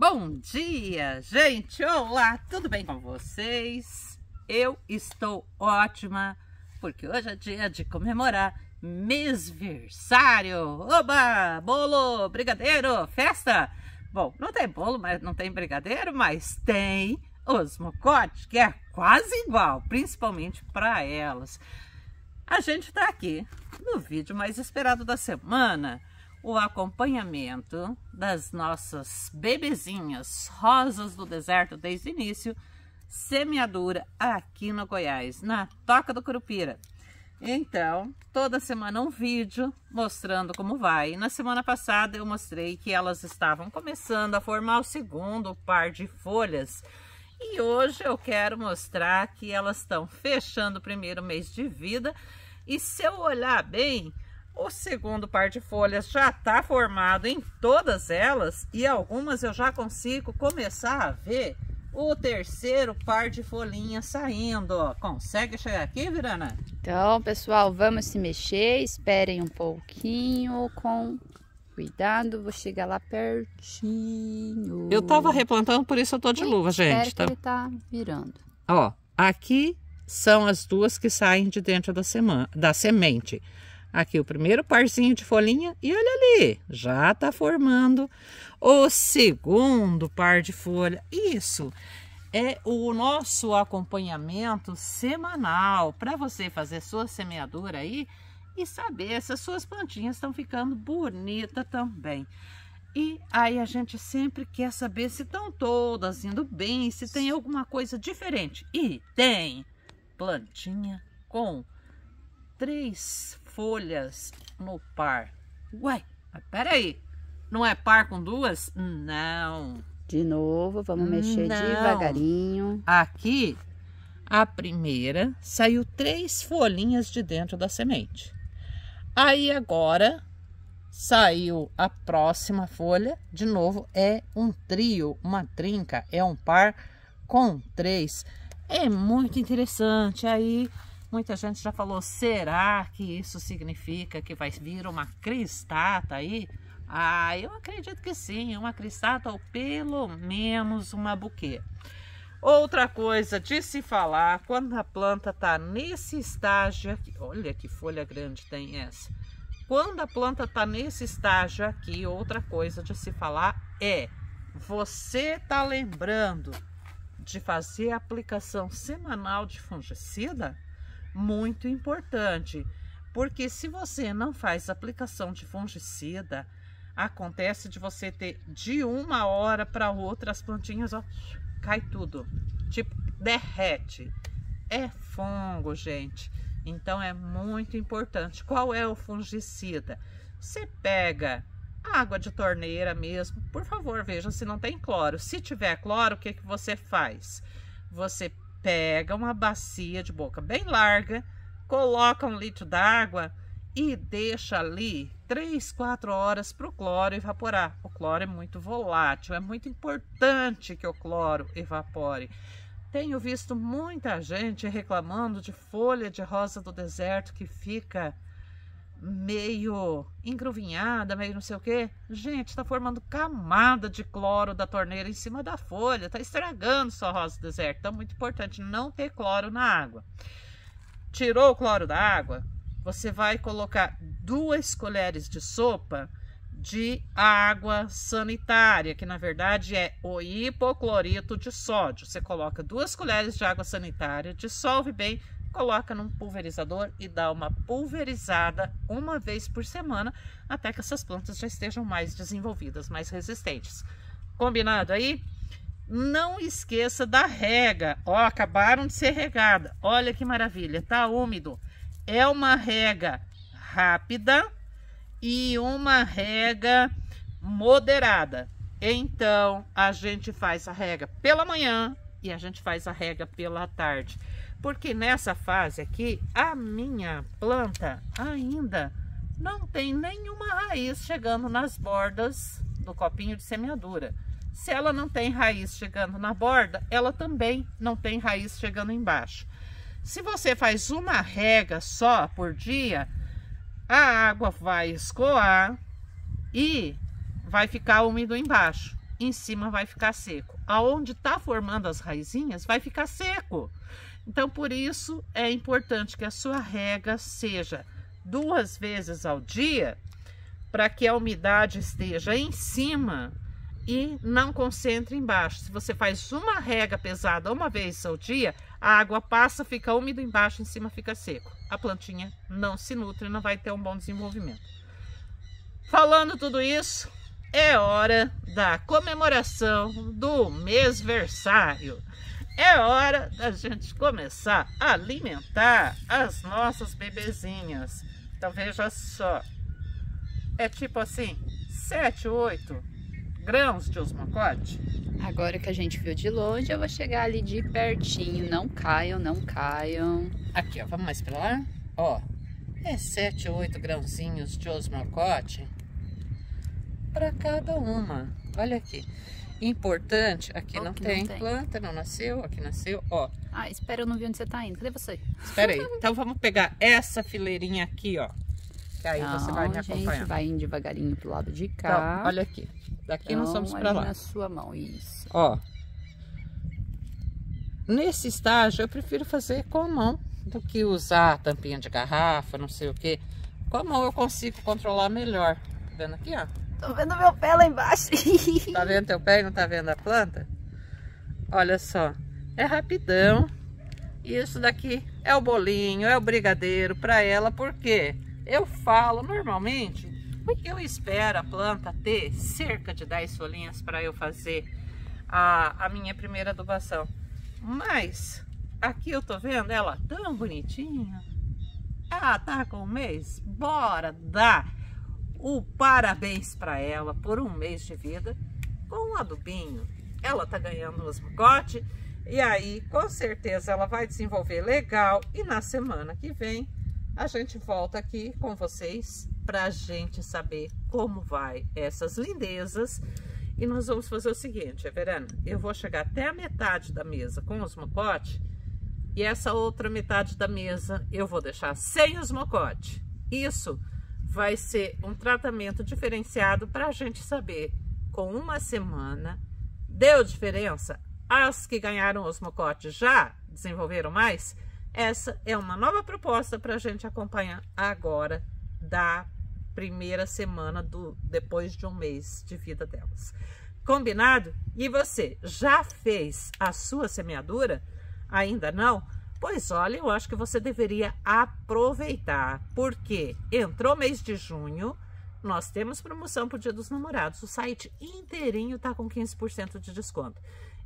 Bom dia, gente! Olá, tudo bem com vocês? Eu estou ótima, porque hoje é dia de comemorar mêsversário! Oba! Bolo, brigadeiro, festa! Bom, não tem bolo, mas não tem brigadeiro, mas tem os mocotes, que é quase igual, principalmente para elas. A gente está aqui no vídeo mais esperado da semana, o acompanhamento das nossas bebezinhas rosas do deserto desde o início, semeadura aqui no Goiás, na Toca do Curupira. Então, toda semana um vídeo mostrando como vai. Na semana passada eu mostrei que elas estavam começando a formar o segundo par de folhas. E hoje eu quero mostrar que elas estão fechando o primeiro mês de vida. E se eu olhar bem, o segundo par de folhas já está formado em todas elas. E algumas eu já consigo começar a ver o terceiro par de folhinhas saindo. Ó. Consegue chegar aqui, Virana? Então, pessoal, vamos se mexer. Esperem um pouquinho com cuidado. Vou chegar lá pertinho. Eu tava replantando, por isso eu tô de Ui, luva, gente. Espero que ele tá virando. Ó, aqui são as duas que saem de dentro da, sema, da semente. Aqui o primeiro parzinho de folhinha e olha ali, já tá formando o segundo par de folha. Isso é o nosso acompanhamento semanal para você fazer sua semeadura aí e saber se as suas plantinhas estão ficando bonitas também. E aí a gente sempre quer saber se estão todas indo bem, se tem alguma coisa diferente. E tem plantinha com três folhas no par. Uai, mas peraí, não é par com duas? Não. De novo, vamos mexer Não. devagarinho. Aqui, a primeira saiu três folhinhas de dentro da semente. Aí agora saiu a próxima folha, de novo é um trio, uma trinca, é um par com três. É muito interessante. Aí muita gente já falou: será que isso significa que vai vir uma cristata aí? Ah, eu acredito que sim, uma cristata ou pelo menos uma buquê. Outra coisa de se falar, quando a planta está nesse estágio aqui, olha que folha grande tem essa. Quando a planta está nesse estágio aqui, outra coisa de se falar é, você tá lembrando de fazer a aplicação semanal de fungicida? Muito importante, porque se você não faz aplicação de fungicida, acontece de você ter de uma hora para outra as plantinhas, ó, cai tudo, tipo derrete. É fungo, gente. Então é muito importante. Qual é o fungicida? Você pega água de torneira mesmo. Por favor, veja se não tem cloro. Se tiver cloro, o que, que você faz? Você pega uma bacia de boca bem larga, coloca um litro d'água e deixa ali 3, 4 horas para o cloro evaporar. O cloro é muito volátil, é muito importante que o cloro evapore. Tenho visto muita gente reclamando de folha de rosa do deserto que fica meio engruvinhada, meio não sei o que. Gente, está formando camada de cloro da torneira em cima da folha, está estragando sua rosa do deserto. Então, muito importante não ter cloro na água. Tirou o cloro da água, você vai colocar duas colheres de sopa de água sanitária, que na verdade é o hipoclorito de sódio. Você coloca duas colheres de água sanitária, dissolve bem, coloca num pulverizador e dá uma pulverizada uma vez por semana, até que essas plantas já estejam mais desenvolvidas, mais resistentes. Combinado aí? Não esqueça da rega. Ó, acabaram de ser regada. Olha que maravilha, tá úmido. É uma rega rápida e uma rega moderada. Então, a gente faz a rega pela manhã e a gente faz a rega pela tarde. Porque nessa fase aqui, a minha planta ainda não tem nenhuma raiz chegando nas bordas do copinho de semeadura. Se ela não tem raiz chegando na borda, ela também não tem raiz chegando embaixo. Se você faz uma rega só por dia, a água vai escoar e vai ficar úmido embaixo. Em cima vai ficar seco. Aonde está formando as raizinhas vai ficar seco. Então, por isso é importante que a sua rega seja duas vezes ao dia, para que a umidade esteja em cima e não concentre embaixo. Se você faz uma rega pesada uma vez ao dia, a água passa, fica úmido embaixo, em cima fica seco. A plantinha não se nutre, não vai ter um bom desenvolvimento. Falando tudo isso, é hora da comemoração do mêsversário. É hora da gente começar a alimentar as nossas bebezinhas. Então veja só, é tipo assim, 7, 8 grãos de osmocote. Agora que a gente viu de longe, eu vou chegar ali de pertinho. Não caiam, não caiam. Aqui, ó, vamos mais pra lá. Ó, é 7, 8 grãozinhos de osmocote para cada uma. Olha aqui. Importante, aqui não, tem, não tem planta, não nasceu, aqui nasceu, ó. Ah, espera, eu não vi onde você tá indo. Cadê você? Espera aí. Então vamos pegar essa fileirinha aqui, ó. Que aí não, você vai me acompanhar. Gente, vai indo devagarinho pro lado de cá. Então, olha aqui. Daqui então, nós vamos para lá. na sua mão, isso. Ó. Nesse estágio, eu prefiro fazer com a mão do que usar tampinha de garrafa, não sei o que. Com a mão eu consigo controlar melhor. Tá vendo aqui, ó? Tô vendo meu pé lá embaixo. tá vendo teu pé e não tá vendo a planta? Olha só, é rapidão. Isso daqui é o bolinho, é o brigadeiro para ela, porque eu falo normalmente eu espero a planta ter cerca de 10 folhinhas para eu fazer a, a minha primeira adubação. Mas aqui eu tô vendo ela tão bonitinha. Ela tá com um mês. Bora dar o parabéns para ela por um mês de vida. Com um adubinho. Ela tá ganhando os mocote e aí com certeza ela vai desenvolver legal. E na semana que vem a gente volta aqui com vocês para gente saber como vai essas lindezas. E nós vamos fazer o seguinte, Verana, eu vou chegar até a metade da mesa com os mocote e essa outra metade da mesa eu vou deixar sem os mocote. Isso vai ser um tratamento diferenciado para a gente saber com uma semana deu diferença. As que ganharam os mocotes já desenvolveram mais. Essa é uma nova proposta para a gente acompanhar agora da primeira semana do depois de um mês de vida delas. Combinado? E você já fez a sua semeadura? Ainda não? Pois olha, eu acho que você deveria aproveitar, porque entrou mês de junho, nós temos promoção para o Dia dos Namorados. O site inteirinho está com 15% de desconto.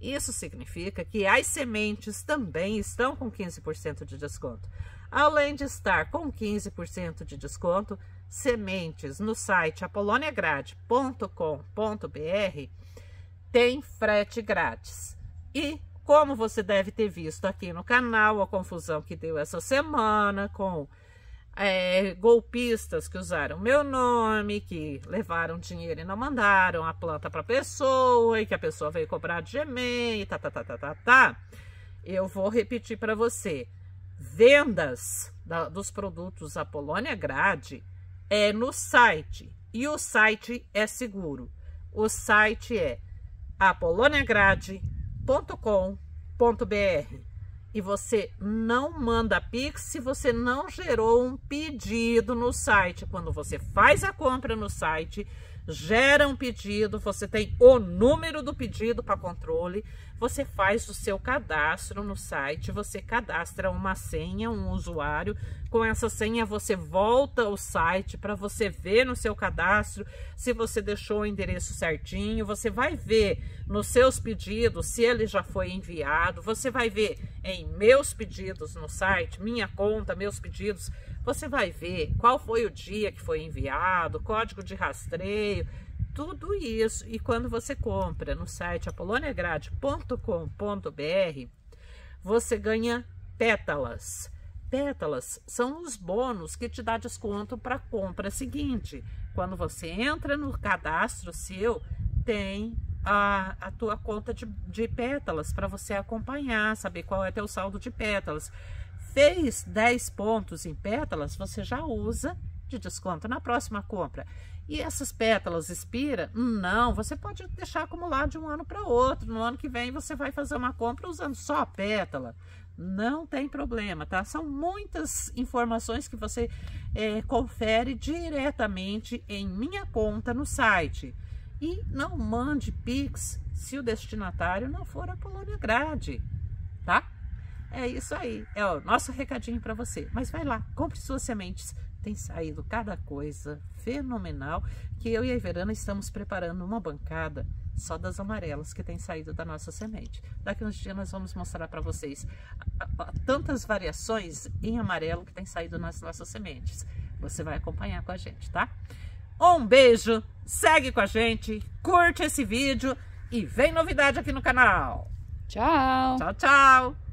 Isso significa que as sementes também estão com 15% de desconto. Além de estar com 15% de desconto, sementes no site apoloniagrade.com.br tem frete grátis. E como você deve ter visto aqui no canal, a confusão que deu essa semana com é, golpistas que usaram meu nome, que levaram dinheiro e não mandaram a planta para a pessoa, e que a pessoa veio cobrar de e-mail, tá, tá, tá, tá, tá, tá. Eu vou repetir para você. Vendas da, dos produtos Apolônia Grade é no site, e o site é seguro. O site é apoloniagrade.com www.pix.com.br e você não manda Pix se você não gerou um pedido no site. Quando você faz a compra no site, gera um pedido, você tem o número do pedido para controle, você faz o seu cadastro no site, você cadastra uma senha, um usuário. Com essa senha você volta ao site para você ver no seu cadastro se você deixou o endereço certinho, você vai ver nos seus pedidos se ele já foi enviado, você vai ver em meus pedidos no site, minha conta, meus pedidos, você vai ver qual foi o dia que foi enviado, código de rastreio, tudo isso. E quando você compra no site apoloniagrade.com.br, você ganha pétalas. Pétalas são os bônus que te dá desconto para a compra seguinte. Quando você entra no cadastro seu, tem a, a tua conta de, de pétalas para você acompanhar, saber qual é teu saldo de pétalas fez 10 pontos em pétalas, você já usa de desconto na próxima compra. E essas pétalas expira? Não, você pode deixar acumular de um ano para outro. No ano que vem você vai fazer uma compra usando só a pétala. Não tem problema, tá? São muitas informações que você é, confere diretamente em minha conta no site. E não mande Pix se o destinatário não for a Colônia Grade, tá? É isso aí, é o nosso recadinho para você. Mas vai lá, compre suas sementes tem saído cada coisa fenomenal que eu e a Iverana estamos preparando uma bancada só das amarelas que tem saído da nossa semente. Daqui uns dias nós vamos mostrar para vocês tantas variações em amarelo que tem saído nas nossas sementes. Você vai acompanhar com a gente, tá? Um beijo, segue com a gente, curte esse vídeo e vem novidade aqui no canal. Tchau. Tchau, tchau.